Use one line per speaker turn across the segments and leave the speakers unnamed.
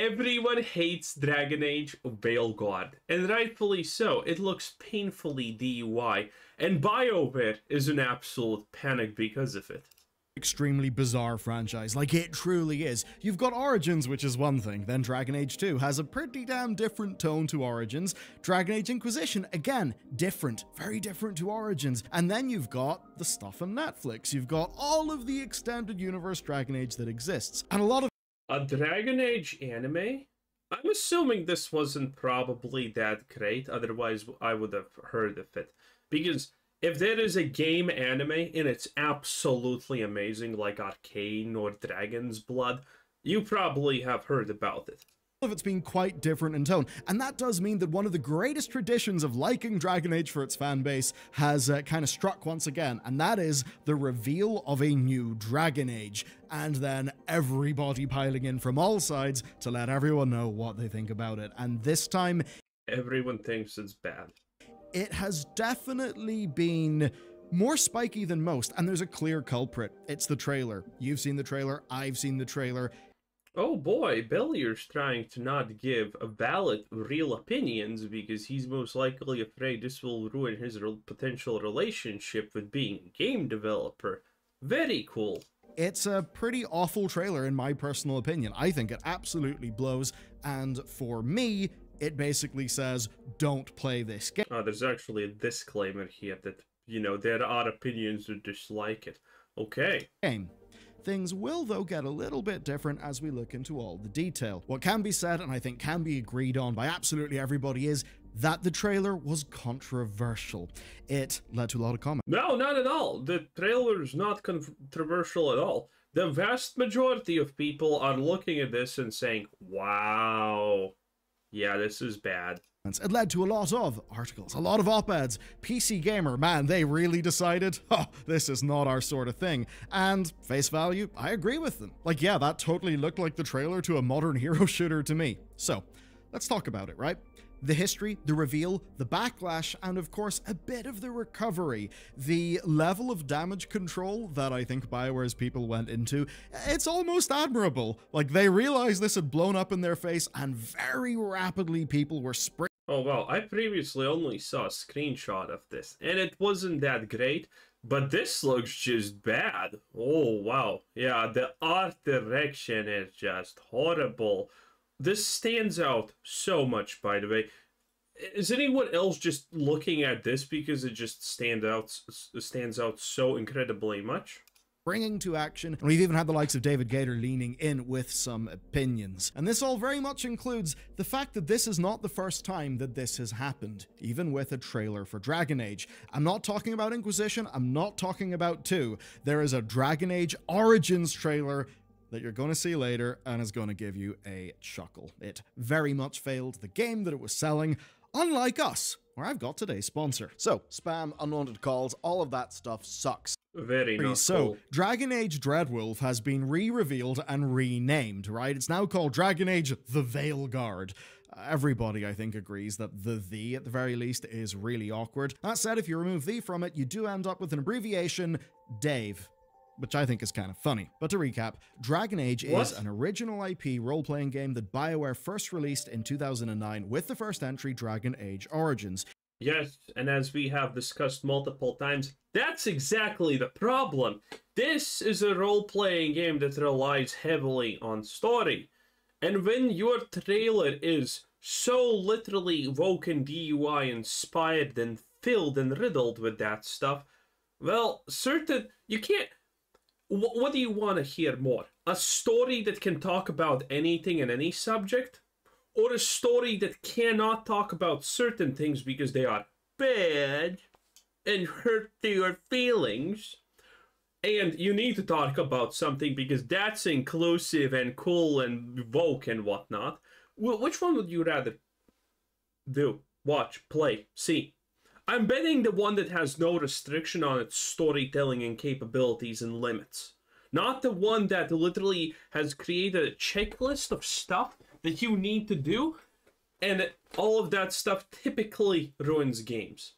Everyone hates Dragon Age Veilguard, and rightfully so. It looks painfully DEI, and BioWare is an absolute panic because of it
extremely bizarre franchise, like it truly is. You've got Origins, which is one thing, then Dragon Age 2 has a pretty damn different tone to Origins. Dragon Age Inquisition, again, different, very different to Origins. And then you've got the stuff on Netflix. You've got all of the extended universe Dragon Age that exists. And a lot of
a Dragon Age anime? I'm assuming this wasn't probably that great, otherwise I would have heard of it. Because if there is a game anime and it's absolutely amazing, like Arcane or Dragon's Blood, you probably have heard about it
of it's been quite different in tone. And that does mean that one of the greatest traditions of liking Dragon Age for its fan base has uh, kind of struck once again, and that is the reveal of a new Dragon Age. And then everybody piling in from all sides to let everyone know what they think about it. And this time,
everyone thinks it's bad
it has definitely been more spiky than most, and there's a clear culprit. It's the trailer. You've seen the trailer, I've seen the trailer.
Oh boy, Bellular's trying to not give a valid, real opinions because he's most likely afraid this will ruin his re potential relationship with being a game developer. Very cool.
It's a pretty awful trailer in my personal opinion. I think it absolutely blows, and for me, it basically says, don't play this game.
Oh, ah, there's actually a disclaimer here that, you know, there are opinions who dislike it. Okay.
Game. Things will, though, get a little bit different as we look into all the detail. What can be said, and I think can be agreed on by absolutely everybody, is that the trailer was controversial. It led to a lot of comments.
No, not at all. The trailer is not controversial at all. The vast majority of people are looking at this and saying, wow, yeah, this is bad.
It led to a lot of articles, a lot of op-eds. PC Gamer, man, they really decided, oh, this is not our sort of thing. And face value, I agree with them. Like, yeah, that totally looked like the trailer to a modern hero shooter to me. So, let's talk about it, right? the history, the reveal, the backlash, and of course, a bit of the recovery. The level of damage control that I think Bioware's people went into, it's almost admirable. Like, they realized this had blown up in their face, and very rapidly people were spring.
Oh, well, I previously only saw a screenshot of this, and it wasn't that great, but this looks just bad. Oh, wow. Yeah, the art direction is just horrible. This stands out so much, by the way. Is anyone else just looking at this because it just stand out, stands out so incredibly much?
Bringing to action, and we've even had the likes of David Gaider leaning in with some opinions. And this all very much includes the fact that this is not the first time that this has happened, even with a trailer for Dragon Age. I'm not talking about Inquisition, I'm not talking about 2. There is a Dragon Age Origins trailer that you're going to see later and is going to give you a chuckle. It very much failed the game that it was selling, unlike us, where I've got today's sponsor. So, spam, unwanted calls, all of that stuff sucks.
Very nice.
So, cool. Dragon Age Dreadwolf has been re-revealed and renamed, right? It's now called Dragon Age The Veilguard. Uh, everybody, I think, agrees that the the, at the very least, is really awkward. That said, if you remove the from it, you do end up with an abbreviation, Dave which I think is kind of funny. But to recap, Dragon Age what? is an original IP role-playing game that BioWare first released in 2009 with the first entry, Dragon Age Origins.
Yes, and as we have discussed multiple times, that's exactly the problem. This is a role-playing game that relies heavily on story. And when your trailer is so literally Woken DEI inspired and filled and riddled with that stuff, well, certain you can't what, what do you want to hear more? A story that can talk about anything and any subject? Or a story that cannot talk about certain things because they are bad and hurt your feelings? And you need to talk about something because that's inclusive and cool and woke and whatnot. Well, which one would you rather do? Watch, play, see. I'm betting the one that has no restriction on its storytelling and capabilities and limits. Not the one that literally has created a checklist of stuff that you need to do, and all of that stuff typically ruins games.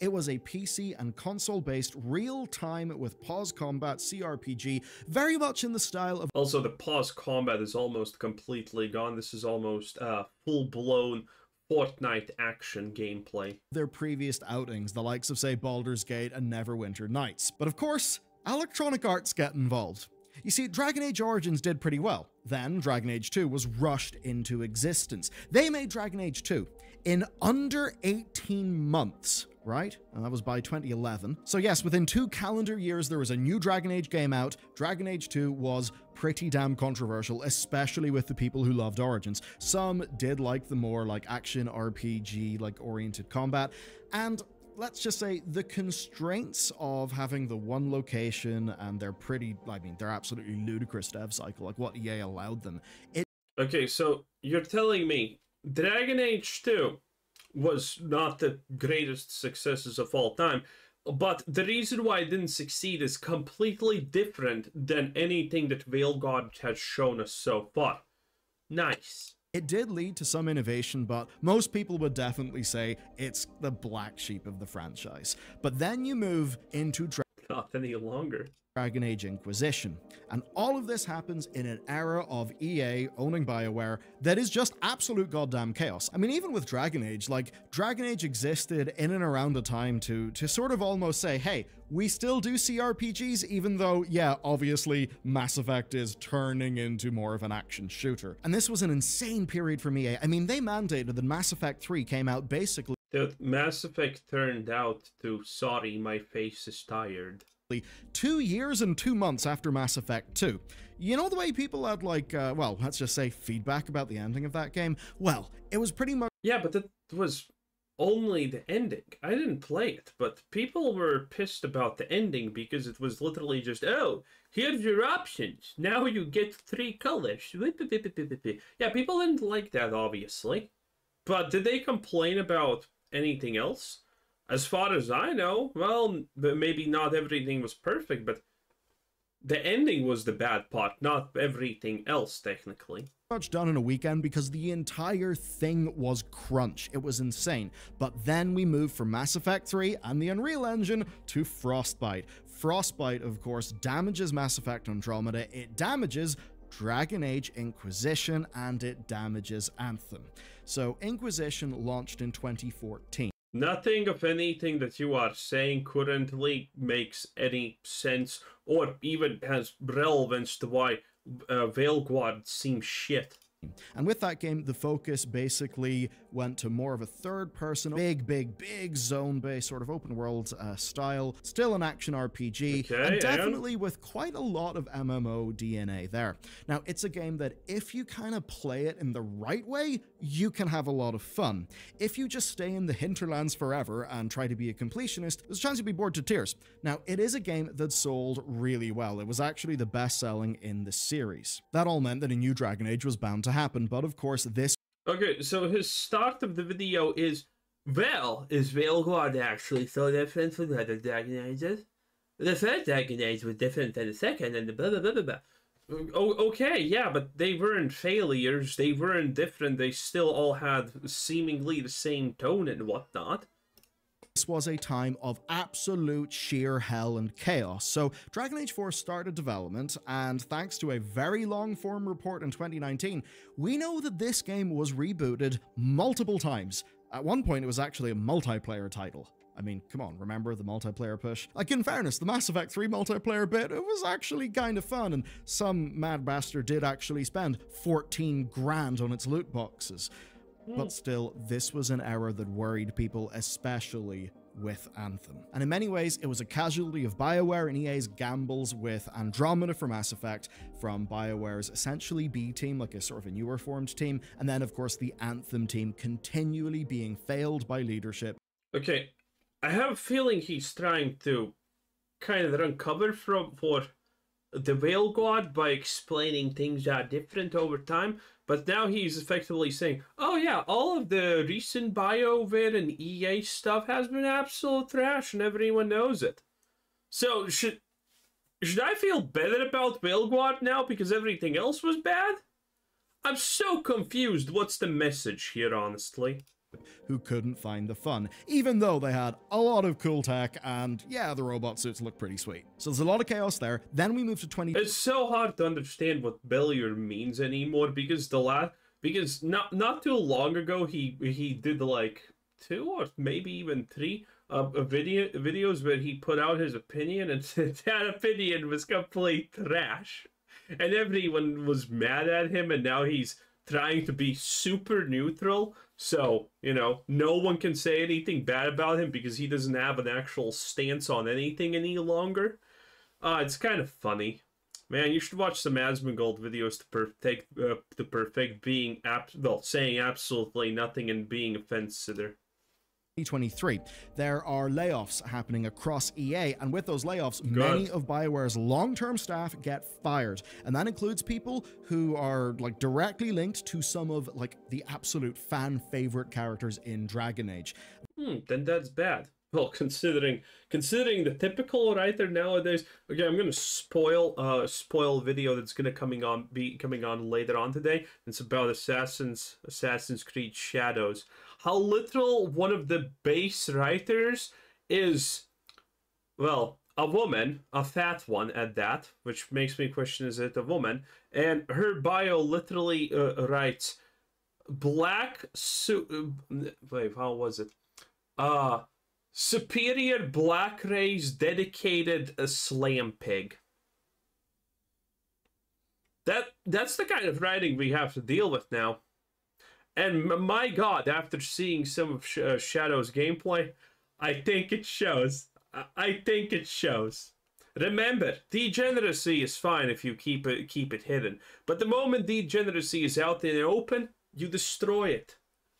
It was a PC and console based real time with pause combat CRPG, very much in the style of.
Also, the pause combat is almost completely gone. This is almost uh, full blown Fortnite action gameplay.
Their previous outings, the likes of, say, Baldur's Gate and Neverwinter Nights. But of course, Electronic Arts get involved. You see, Dragon Age Origins did pretty well. Then, Dragon Age 2 was rushed into existence. They made Dragon Age 2 in under 18 months, right? And that was by 2011. So, yes, within two calendar years, there was a new Dragon Age game out. Dragon Age 2 was pretty damn controversial, especially with the people who loved Origins. Some did like the more like action RPG, like oriented combat. And let's just say the constraints of having the one location and they're pretty i mean they're absolutely ludicrous dev cycle like what ea allowed them it
okay so you're telling me dragon age 2 was not the greatest successes of all time but the reason why it didn't succeed is completely different than anything that Veilguard has shown us so far. Nice.
It did lead to some innovation, but most people would definitely say it's the black sheep of the franchise. But then you move into Dra-
any longer.
Dragon Age Inquisition. And all of this happens in an era of EA owning BioWare that is just absolute goddamn chaos. I mean, even with Dragon Age, like, Dragon Age existed in and around the time to, to sort of almost say, hey, we still do CRPGs, even though, yeah, obviously, Mass Effect is turning into more of an action shooter. And this was an insane period for EA. I mean, they mandated that Mass Effect 3 came out basically.
The Mass Effect turned out to, sorry, my face is tired
two years and two months after Mass Effect 2. You know the way people had, like, uh, well, let's just say feedback about the ending of that game? Well, it was pretty much.
Yeah, but that was only the ending. I didn't play it, but people were pissed about the ending because it was literally just, oh, here's your options. Now you get three colors. Yeah, people didn't like that, obviously. But did they complain about anything else? as far as I know, well, maybe not everything was perfect, but the ending was the bad part, not everything else, technically.
Much done in a weekend because the entire thing was crunch. It was insane. But then we moved from Mass Effect 3 and the Unreal Engine to Frostbite. Frostbite, of course, damages Mass Effect Andromeda, it damages Dragon Age Inquisition, and it damages Anthem. So, Inquisition launched in 2014.
Nothing of anything that you are saying currently makes any sense or even has relevance to why uh, Veilguard seems shit.
And with that game, the focus basically went to more of a third person, big, big, big zone based sort of open world uh, style. Still an action RPG,
okay,
and definitely and... with quite a lot of MMO DNA there. Now, it's a game that if you kind of play it in the right way, you can have a lot of fun. If you just stay in the hinterlands forever and try to be a completionist, there's a chance you'll be bored to tears. Now, it is a game that sold really well. It was actually the best selling in the series. That all meant that a new Dragon Age was bound to happen, but of course, this.
Okay, so his start of the video is well, is Veilguard actually so different from the other Dragon Ages? The first Dragon Age was different than the second, and the blah blah blah blah blah. Oh, okay, yeah, but they weren't failures. They weren't different. They still all had seemingly the same tone and whatnot.
This was a time of absolute sheer hell and chaos. So, Dragon Age 4 started development, and thanks to a very long form report in 2019, we know that this game was rebooted multiple times. At one point, it was actually a multiplayer title. I mean, come on, remember the multiplayer push? Like, in fairness, the Mass Effect 3 multiplayer bit, it was actually kind of fun, and some mad bastard did actually spend 14 grand on its loot boxes. But still, this was an error that worried people, especially with Anthem. And in many ways, it was a casualty of BioWare and EA's gambles with Andromeda for Mass Effect from BioWare's essentially B team, like a sort of a newer formed team, and then, of course, the Anthem team continually being failed by leadership.
Okay, I have a feeling he's trying to kind of uncover from for the Veilguard by explaining things that are different over time, but now he's effectively saying, oh yeah, all of the recent BioWare and EA stuff has been absolute trash and everyone knows it. So should should I feel better about Veilguard now because everything else was bad? I'm so confused. What's the message here, honestly?
Who couldn't find the fun, even though they had a lot of cool tech and yeah, the robot suits look pretty sweet. So there's a lot of chaos there. Then we move to 20.
It's so hard to understand what Bellular means anymore because the last because not not too long ago he he did like two or maybe even three uh, video videos where he put out his opinion and that opinion was complete trash and everyone was mad at him and now he's trying to be super neutral so you know no one can say anything bad about him because he doesn't have an actual stance on anything any longer. Uh it's kind of funny. Man you should watch some asmongold videos to perfect uh, to perfect being ab- well saying absolutely nothing and being offensive
2023. There are layoffs happening across EA, and with those layoffs, Good. many of BioWare's long term staff get fired. And that includes people who are like directly linked to some of like the absolute fan favorite characters in Dragon Age.
Hmm, then that's bad. Well, considering considering the typical writer nowadays, okay, I'm gonna spoil uh spoil video that's gonna coming on be coming on later on today. It's about Assassin's Assassin's Creed Shadows how literal one of the base writers is, well, a woman, a fat one at that, which makes me question is it a woman? And her bio literally uh, writes, "Black su- wait, how was it? Uh superior black race dedicated a slam pig." That that's the kind of writing we have to deal with now. And my god, after seeing some of Sh- uh, Shadow's gameplay, I think it shows. I-, I think it shows. Remember, degeneracy is fine if you keep it keep it hidden. But the moment degeneracy is out in the open, you destroy it.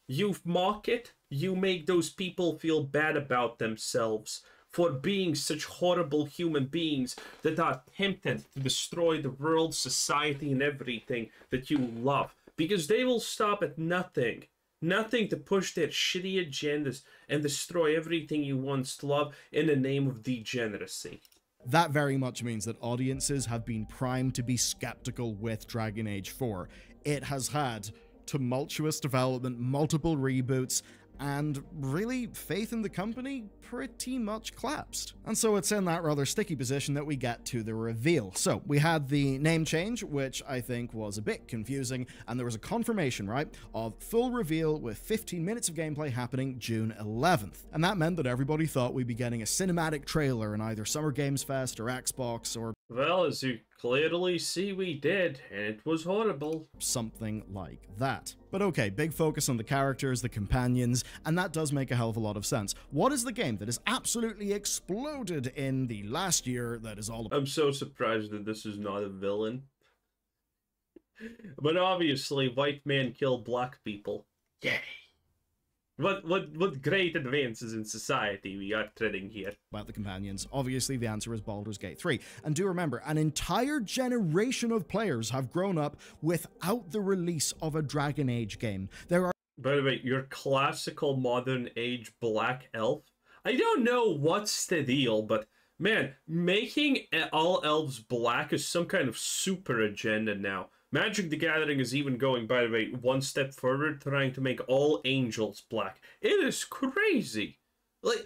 You mock it. You make those people feel bad about themselves for being such horrible human beings that are tempted to destroy the world, society, and everything that you love because they will stop at nothing. Nothing to push their shitty agendas and destroy everything you once loved in the name of degeneracy.
That very much means that audiences have been primed to be skeptical with Dragon Age 4. It has had tumultuous development, multiple reboots, and really, faith in the company pretty much collapsed. And so it's in that rather sticky position that we get to the reveal. So we had the name change, which I think was a bit confusing, and there was a confirmation, right, of full reveal with 15 minutes of gameplay happening June 11th. And that meant that everybody thought we'd be getting a cinematic trailer in either Summer Games Fest or Xbox or
well, as you clearly see, we did, and it was horrible.
Something like that. But okay, big focus on the characters, the companions, and that does make a hell of a lot of sense. What is the game that has absolutely exploded in the last year that is all
I'm so surprised that this is not a villain. but obviously, white men kill black people. Yay. What what what great advances in society we are treading here.
About the companions, obviously the answer is Baldur's Gate 3. And do remember, an entire generation of players have grown up without the release of a Dragon Age game. There are
By the way, your classical modern age black elf. I don't know what's the deal, but man, making all elves black is some kind of super agenda now. Magic the Gathering is even going, by the way, one step further, trying to make all angels black. It is crazy. Like,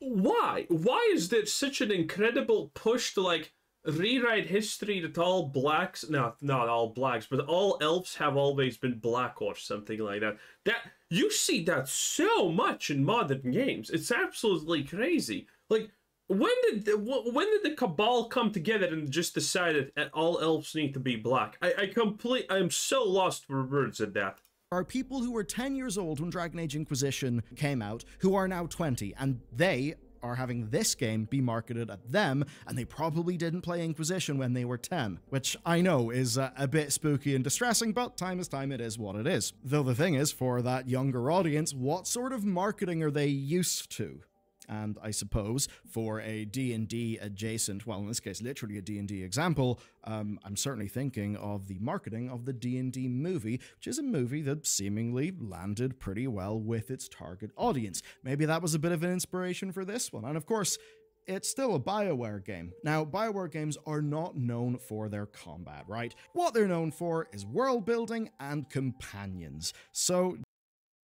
why? Why is there such an incredible push to, like, rewrite history that all blacks, no, not all blacks, but all elves have always been black or something like that? That You see that so much in modern games. It's absolutely crazy. Like, when did the, when did the cabal come together and just decided that all elves need to be black? I, I complete I'm so lost for words at that.
Are people who were 10 years old when Dragon Age Inquisition came out who are now 20 and they are having this game be marketed at them, and they probably didn't play Inquisition when they were 10, which I know is a bit spooky and distressing, but time is time, it is what it is. Though the thing is, for that younger audience, what sort of marketing are they used to? And I suppose for a D&D adjacent, well, in this case, literally a D&D example, um, I'm certainly thinking of the marketing of the D&D movie, which is a movie that seemingly landed pretty well with its target audience. Maybe that was a bit of an inspiration for this one. And of course, it's still a BioWare game. Now, BioWare games are not known for their combat, right? What they're known for is world building and companions. So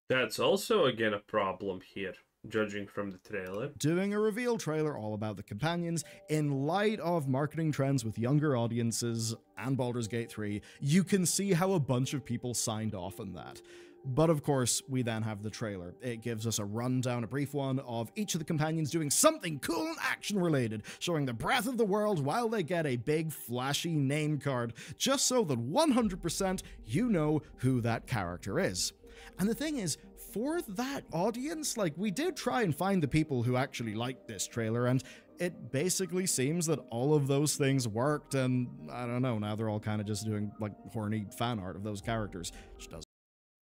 That's also again a problem here, judging from the trailer.
Doing a reveal trailer all about the companions in light of marketing trends with younger audiences and Baldur's Gate 3, you can see how a bunch of people signed off on that. But of course, we then have the trailer. It gives us a rundown, a brief one, of each of the companions doing something cool and action related, showing the breadth of the world while they get a big flashy name card, just so that 100% you know who that character is. And the thing is, for that audience, like, we did try and find the people who actually liked this trailer, and it basically seems that all of those things worked, and I don't know, now they're all kind of just doing, like, horny fan art of those characters, which does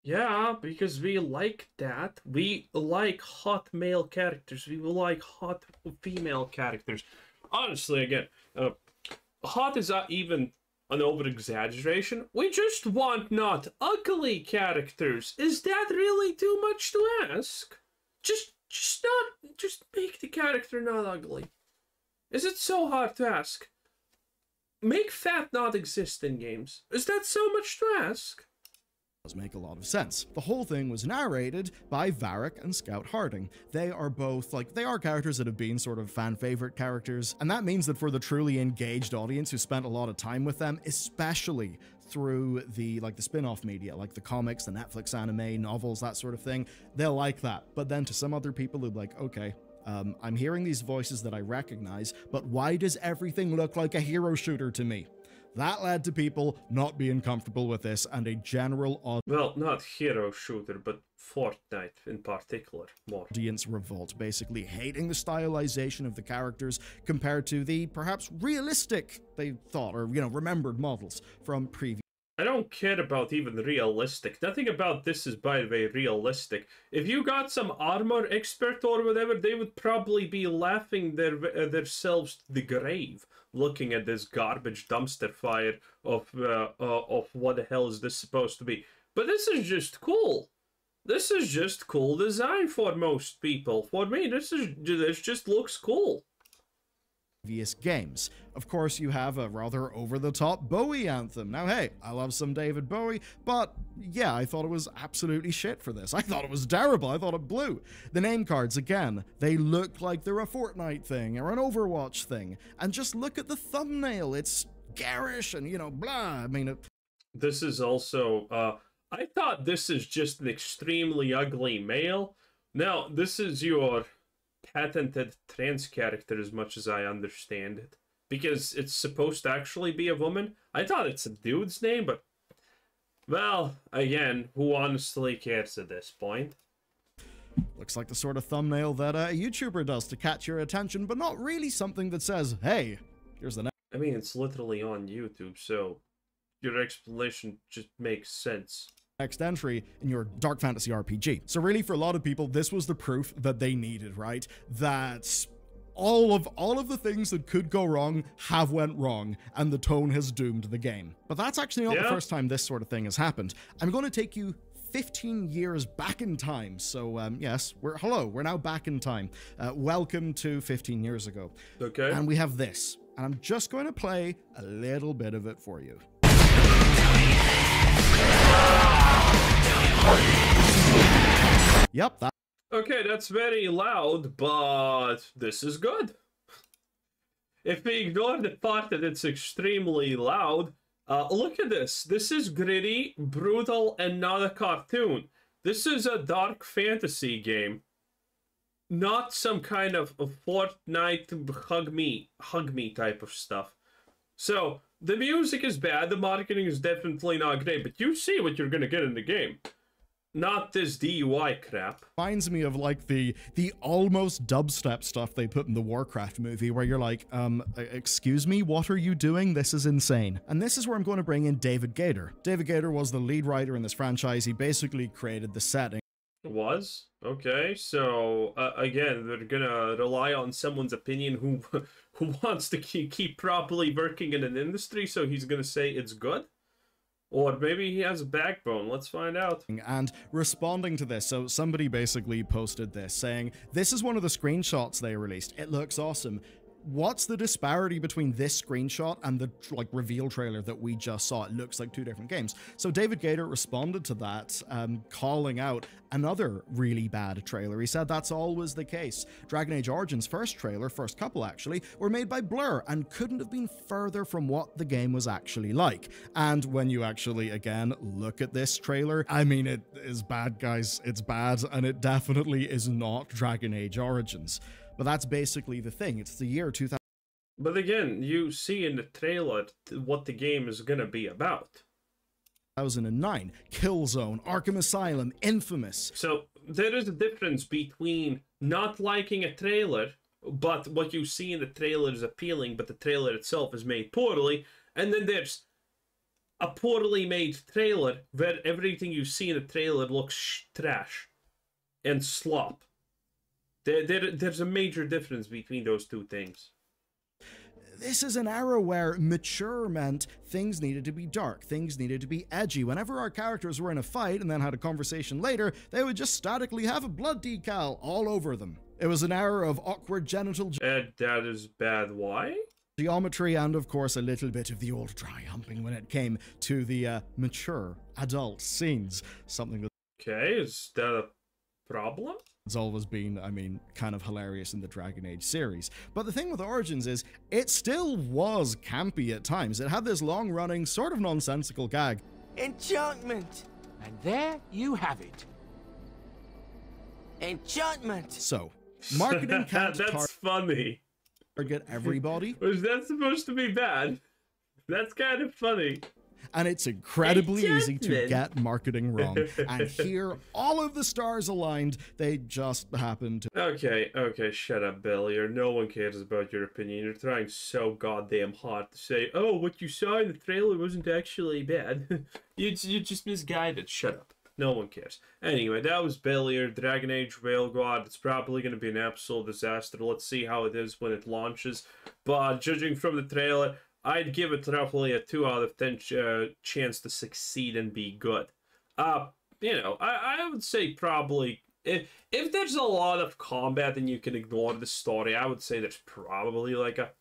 Yeah, because we like that. We like hot male characters. We like hot female characters. Honestly, again, uh, hot is not even an over exaggeration. We just want not ugly characters. Is that really too much to ask? Just, just not, just make the character not ugly. Is it so hard to ask? Make fat not exist in games. Is that so much to ask?
Does make a lot of sense. The whole thing was narrated by Varric and Scout Harding. They are both, like, they are characters that have been sort of fan favorite characters, and that means that for the truly engaged audience who spent a lot of time with them, especially through the like the spin-off media like the comics the netflix anime novels that sort of thing they'll like that but then to some other people who like okay um, i'm hearing these voices that i recognize but why does everything look like a hero shooter to me that led to people not being comfortable with this and a general odd
Well, not hero shooter, but Fortnite in particular, more.
audience revolt, basically hating the stylization of the characters compared to the perhaps realistic, they thought, or, you know, remembered models from previous.
I don't care about even realistic. Nothing about this is, by the way, realistic. If you got some armor expert or whatever, they would probably be laughing their uh, themselves to the grave, looking at this garbage dumpster fire of uh, uh, of what the hell is this supposed to be. But this is just cool. This is just cool design for most people. For me, this is this just looks cool.
Previous games. Of course, you have a rather over the top Bowie anthem. Now, hey, I love some David Bowie, but yeah, I thought it was absolutely shit for this. I thought it was terrible. I thought it blew. The name cards, again, they look like they're a Fortnite thing or an Overwatch thing. And just look at the thumbnail. It's garish and, you know, blah. I mean, it,
This is also uh I thought this is just an extremely ugly male. Now, this is your patented trans character as much as I understand it. Because it's supposed to actually be a woman. I thought it's a dude's name, but well, again, who honestly cares at this point?
looks like the sort of thumbnail that a YouTuber does to catch your attention, but not really something that says, hey, here's the
I mean, it's literally on YouTube, so your explanation just makes sense.
Next entry in your dark fantasy RPG. So really for a lot of people this was the proof that they needed, right? That all of all of the things that could go wrong have went wrong and the tone has doomed the game. But that's actually not the first time this sort of thing has happened. I'm going to take you 15 years back in time. So um, yes, we're hello, we're now back in time. Uh, welcome to 15 years ago.
Okay?
And we have this. And I'm just going to play a little bit of it for you. Yep, that
Okay, that's very loud, but this is good. If we ignore the part that it's extremely loud, uh, look at this. This is gritty, brutal, and not a cartoon. This is a dark fantasy game. Not some kind of a Fortnite hug me, hug me type of stuff. So, the music is bad, the marketing is definitely not great, but you see what you're gonna get in the game. Not this DEI crap.
reminds me of like the the almost dubstep stuff they put in the Warcraft movie where you're like, um, excuse me, what are you doing? This is insane. And this is where I'm going to bring in David Gaider. David Gaider was the lead writer in this franchise. He basically created the setting.
Was okay. So uh, again, they're gonna rely on someone's opinion who who wants to keep, keep properly working in an industry. So he's gonna say it's good, or maybe he has a backbone. Let's find out.
and responding to this. So somebody basically posted this saying, This is one of the screenshots they released. It looks awesome. What's the disparity between this screenshot and the like reveal trailer that we just saw? It looks like two different games. So David Gaider responded to that, um, calling out another really bad trailer. He said that's always the case. Dragon Age Origins' first trailer, first couple actually, were made by Blur and couldn't have been further from what the game was actually like. And when you actually, again, look at this trailer, I mean, it is bad, guys. It's bad, and it definitely is not Dragon Age Origins. But that's basically the thing. It's the year 2000.
But again, you see in the trailer what the game is gonna be about.
2009, Killzone, Arkham Asylum, Infamous.
So there is a difference between not liking a trailer, but what you see in the trailer is appealing, but the trailer itself is made poorly, and then there's a poorly made trailer where everything you see in the trailer looks sh- trash and slop. There, there, there's a major difference between those two things.
This is an era where mature meant things needed to be dark, things needed to be edgy. Whenever our characters were in a fight and then had a conversation later, they would just statically have a blood decal all over them. It was an era of awkward genital
And that is bad. Why?
geometry and, of course, a little bit of the old dry humping when it came to the uh, mature adult scenes. Something that.
Okay, is that a problem?
That's always been, I mean, kind of hilarious in the Dragon Age series. But the thing with Origins is, it still was campy at times. It had this long running, sort of nonsensical gag.
Enchantment!
And there you have it.
Enchantment!
So, marketing can't
That's funny.
target everybody,
Was that supposed to be bad? That's kind of funny.
And it's incredibly easy to get marketing wrong. And here, all of the stars aligned, they just happened to.
Okay, okay, shut up, Bellular. No one cares about your opinion. You're trying so goddamn hard to say, oh, what you saw in the trailer wasn't actually bad. you, you're just misguided. Shut up. No one cares. Anyway, that was Bellular, Dragon Age Veilguard. It's probably going to be an absolute disaster. Let's see how it is when it launches. But judging from the trailer, I'd give it roughly a 2 out of 10 ch- uh, chance to succeed and be good. Uh, you know, I, I would say probably if if there's a lot of combat and you can ignore the story, I would say there's probably like a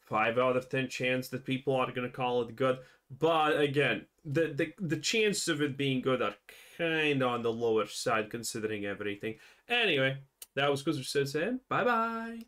five out of ten chance that people are gonna call it good. But again, the the the chances of it being good are kind of on the lower side considering everything. Anyway, that was Qwazar and bye bye.